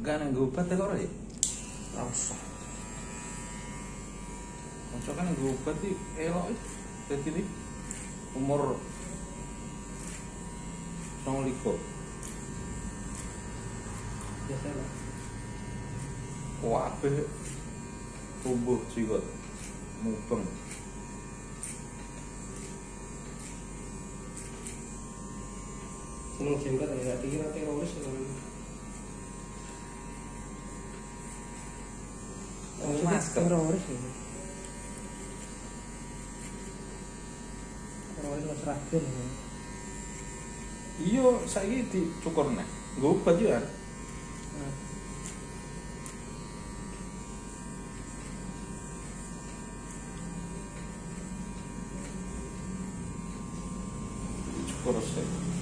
Ta kok ora ya? Ora usah. Kanca kan obat iki elok iki. Dadi iki umur 29. Biasa lah. Kabeh tumbuh sikut. Mubeng. Seneng jenggot ya, gak dikira teroris masker. Ora urus iki ora urus racun iya saiki dicukur nek. Nggo obat sih